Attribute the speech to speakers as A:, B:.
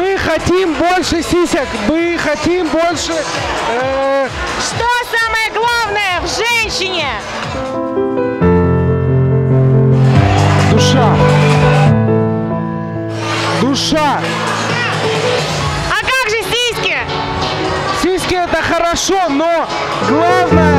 A: Мы хотим больше сисек, мы хотим больше... э,
B: Что самое главное в женщине?
A: душа. Душа.
B: А как же сиськи?
A: Сиськи это хорошо, но главное